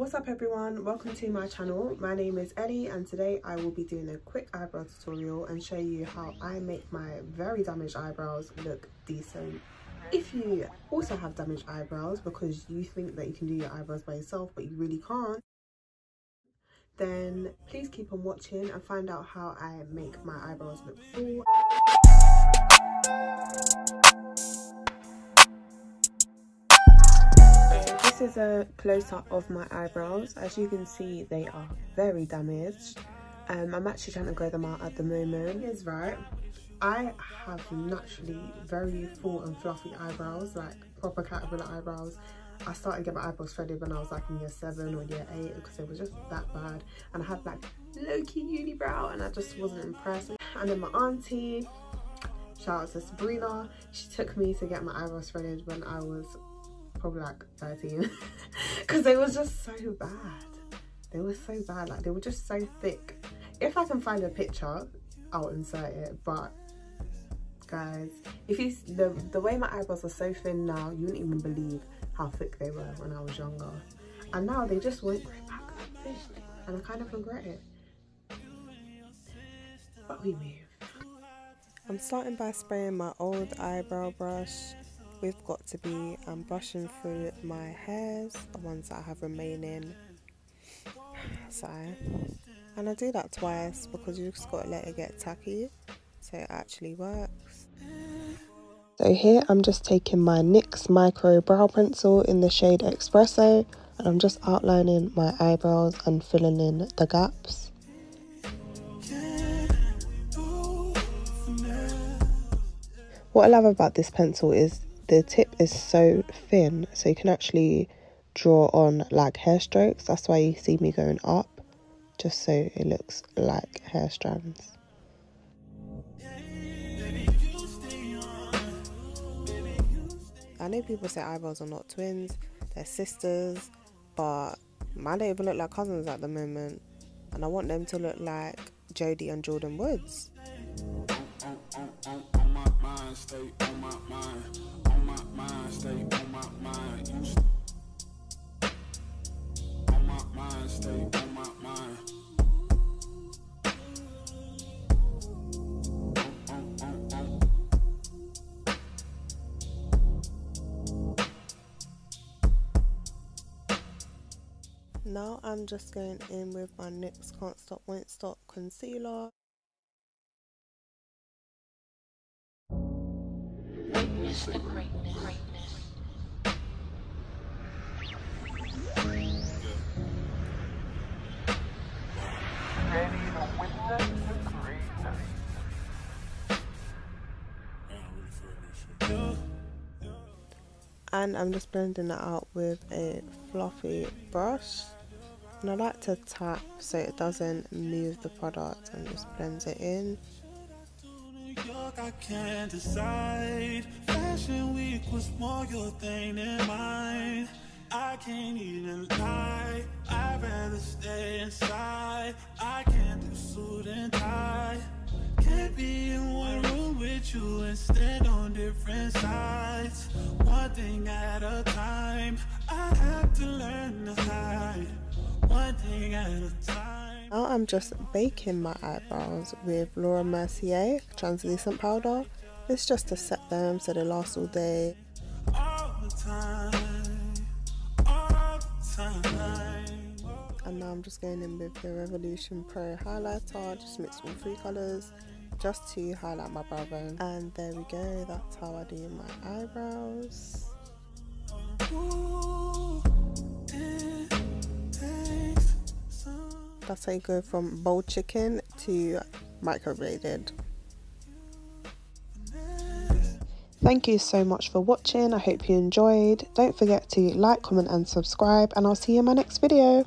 What's up everyone, welcome to my channel. My name is Ellie and today I will be doing a quick eyebrow tutorial and show you how I make my very damaged eyebrows look decent. If you also have damaged eyebrows because you think that you can do your eyebrows by yourself but you really can't, then please keep on watching and find out how I make my eyebrows look full. This is a close-up of my eyebrows. As you can see, they are very damaged. Um, I'm actually trying to grow them out at the moment. Is right. I have naturally very full and fluffy eyebrows, like proper caterpillar eyebrows. I started getting my eyebrows threaded when I was like in year seven or year eight because it was just that bad. And I had like low-key unibrow and I just wasn't impressed. And then my auntie, shout out to Sabrina, she took me to get my eyebrows threaded when I was probably like 13 because they was just so bad. They were so bad, like they were just so thick. If I can find a picture, I'll insert it, but guys, if you, the, the way my eyebrows are so thin now, you wouldn't even believe how thick they were when I was younger. And now they just won't grow back. And I kind of regret it. But we move. I'm starting by spraying my old eyebrow brush with Got2b. I'm um, brushing through my hairs, the ones that I have remaining. So, and I do that twice because you just got to let it get tacky so it actually works. So here I'm just taking my NYX Micro Brow Pencil in the shade Espresso and I'm just outlining my eyebrows and filling in the gaps. What I love about this pencil is the tip is so thin so you can actually draw on like hair strokes. That's why you see me going up just so it looks like hair strands. I know people say eyebrows are not twins, they're sisters, but mine don't even look like cousins at the moment. And I want them to look like Jodie and Jordyn Woods. Now I'm just going in with my NYX Can't Stop Won't Stop Concealer. And I'm just blending it out with a fluffy brush and I like to tap so it doesn't move the product and just blends it in. I can't decide Fashion week was more your thing than mine. I can't even lie. I'd rather stay inside. I can't do suit and tie Can't be in one room with you and stand on different sides. One thing at a time. I have to learn now I'm just baking my eyebrows with Laura Mercier translucent powder. It's just to set them so they last all day. All time, all and now I'm just going in with the Revolution Pro highlighter, just mix all three colours just to highlight my brow bone. And there we go, that's how I do my eyebrows. That's how you go from boiled chicken to microbladed. Thank you so much for watching. I hope you enjoyed. Don't forget to like, comment and subscribe and I'll see you in my next video.